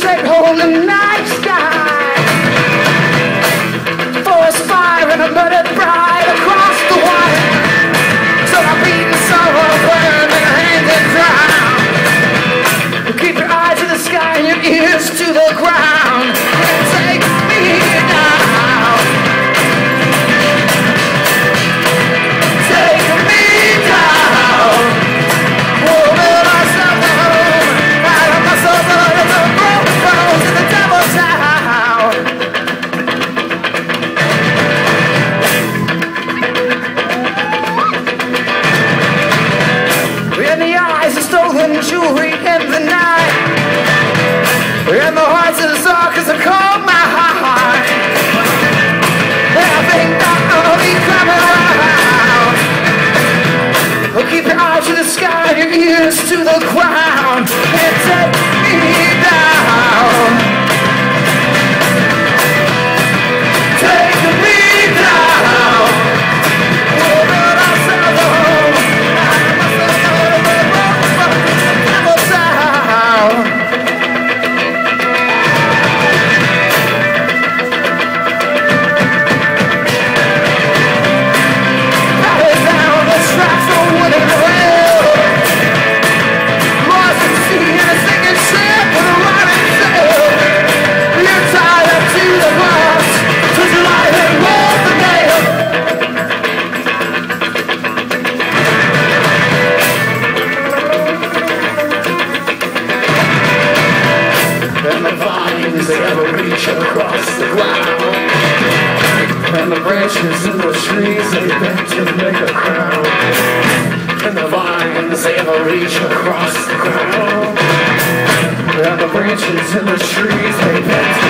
take hold and ears to the ground. It's soon as they ever reach across the ground. And the branches in the trees they bend to make a crown. And the vines they ever reach across the ground. And the branches in the trees they bend